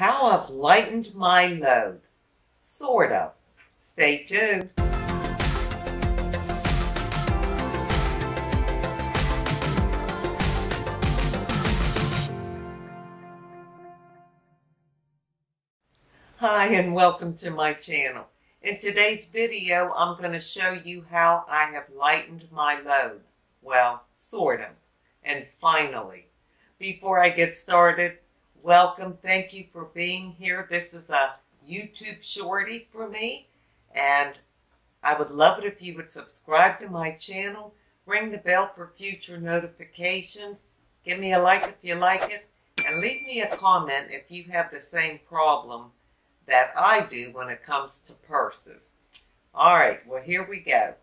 How I've lightened my load. Sort of. Stay tuned. Hi and welcome to my channel. In today's video, I'm going to show you how I have lightened my load. Well, sort of. And finally, before I get started, welcome. Thank you for being here. This is a YouTube shorty for me. And I would love it if you would subscribe to my channel, ring the bell for future notifications, give me a like if you like it, and leave me a comment if you have the same problem that I do when it comes to purses. All right, well, here we go.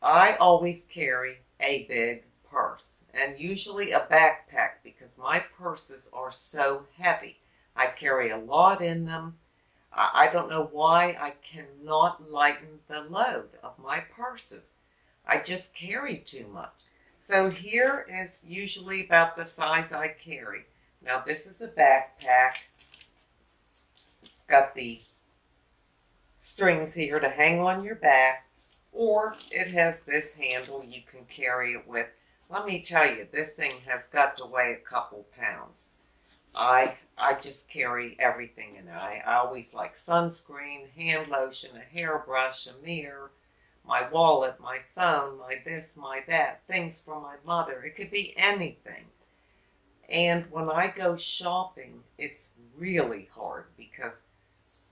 I always carry a big purse and usually a backpack because my purses are so heavy. I carry a lot in them. I don't know why I cannot lighten the load of my purses. I just carry too much. So here is usually about the size I carry. Now this is a backpack It's got the strings here to hang on your back, or it has this handle you can carry it with. Let me tell you, this thing has got to weigh a couple pounds. I I just carry everything in it. I, I always like sunscreen, hand lotion, a hairbrush, a mirror, my wallet, my phone, my this, my that, things for my mother. It could be anything. And when I go shopping, it's really hard because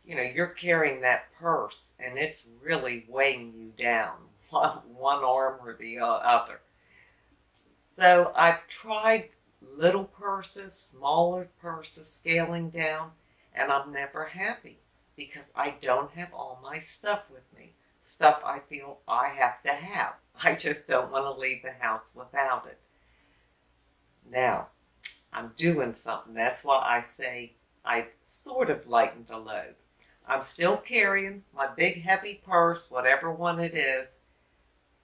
you know, you're carrying that purse and it's really weighing you down, one arm or the other. So I've tried little purses, smaller purses, scaling down, and I'm never happy because I don't have all my stuff with me. Stuff I feel I have to have. I just don't want to leave the house without it. Now, I'm doing something. That's why I say I sort of lightened the load. I'm still carrying my big heavy purse, whatever one it is,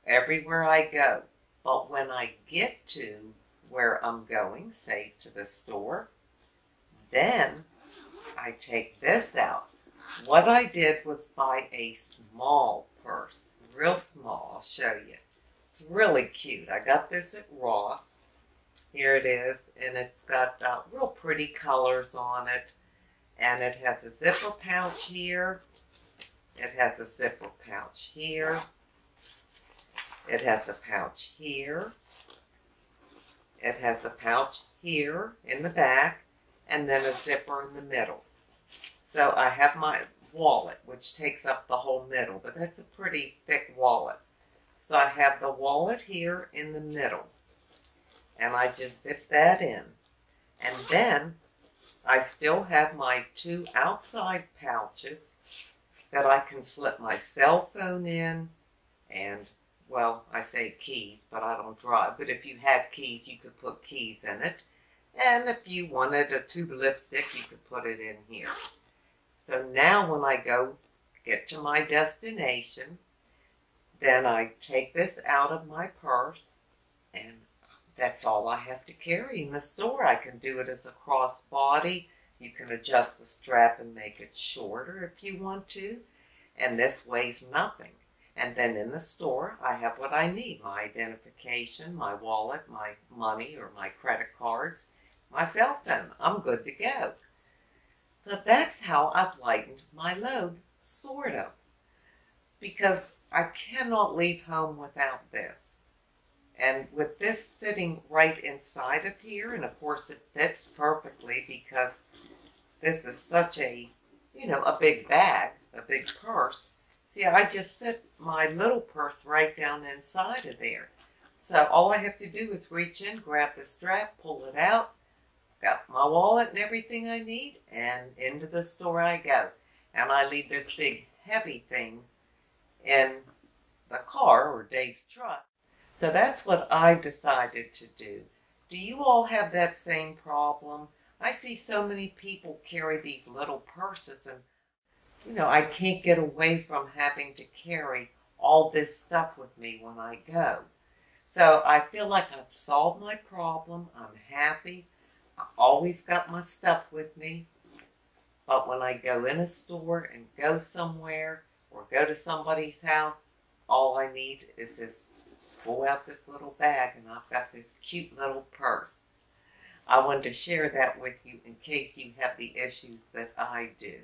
everywhere I go. But when I get to where I'm going, say to the store, then I take this out. What I did was buy a small purse, real small. I'll show you. It's really cute. I got this at Ross. Here it is, and it's got uh, real pretty colors on it and it has a zipper pouch here. It has a zipper pouch here. It has a pouch here. It has a pouch here in the back and then a zipper in the middle. So I have my wallet, which takes up the whole middle, but that's a pretty thick wallet. So I have the wallet here in the middle, and I just zip that in. And then I still have my two outside pouches that I can slip my cell phone in and, well, I say keys, but I don't drive. But if you had keys, you could put keys in it. And if you wanted a tube lipstick, you could put it in here. So now when I go get to my destination, then I take this out of my purse and that's all I have to carry in the store. I can do it as a crossbody. You can adjust the strap and make it shorter if you want to. And this weighs nothing. And then in the store, I have what I need. My identification, my wallet, my money or my credit cards, my cell phone. I'm good to go. So that's how I've lightened my load, sort of. Because I cannot leave home without this. And with this sitting right inside of here, and of course it fits perfectly because this is such a, you know, a big bag, a big purse. See, I just sit my little purse right down inside of there. So all I have to do is reach in, grab the strap, pull it out, got my wallet and everything I need, and into the store I go. And I leave this big heavy thing in the car or Dave's truck. So that's what I decided to do. Do you all have that same problem? I see so many people carry these little purses and, you know, I can't get away from having to carry all this stuff with me when I go. So I feel like I've solved my problem. I'm happy. I always got my stuff with me. But when I go in a store and go somewhere or go to somebody's house, all I need is this pull out this little bag and I've got this cute little purse. I wanted to share that with you in case you have the issues that I do.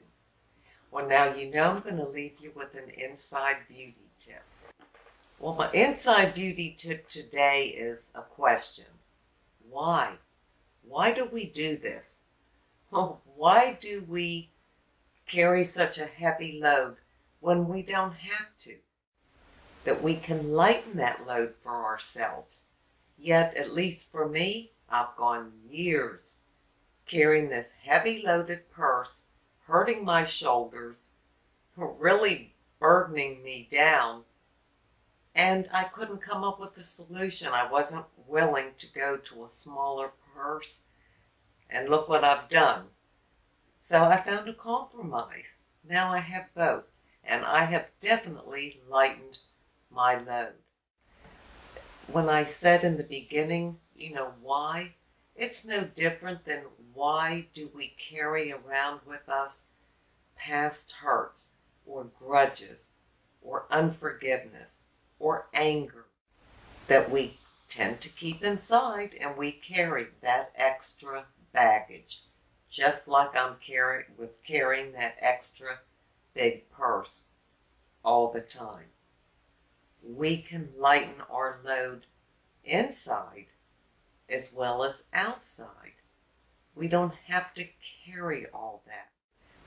Well, now you know I'm going to leave you with an inside beauty tip. Well, my inside beauty tip today is a question. Why? Why do we do this? Well, why do we carry such a heavy load when we don't have to? That we can lighten that load for ourselves. Yet, at least for me, I've gone years carrying this heavy loaded purse, hurting my shoulders, really burdening me down. And I couldn't come up with a solution. I wasn't willing to go to a smaller purse. And look what I've done. So I found a compromise. Now I have both. And I have definitely lightened my load. When I said in the beginning you know why? It's no different than why do we carry around with us past hurts or grudges or unforgiveness or anger that we tend to keep inside and we carry that extra baggage just like I'm carrying with carrying that extra big purse all the time. We can lighten our load inside as well as outside. We don't have to carry all that.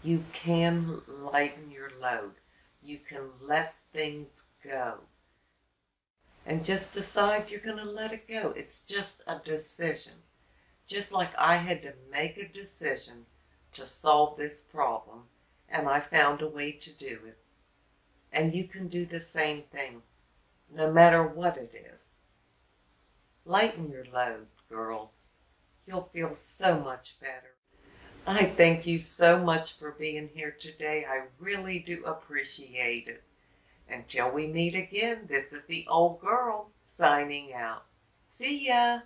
You can lighten your load. You can let things go. And just decide you're going to let it go. It's just a decision. Just like I had to make a decision to solve this problem, and I found a way to do it. And you can do the same thing, no matter what it is. Lighten your load, girls. You'll feel so much better. I thank you so much for being here today. I really do appreciate it. Until we meet again, this is the old girl signing out. See ya!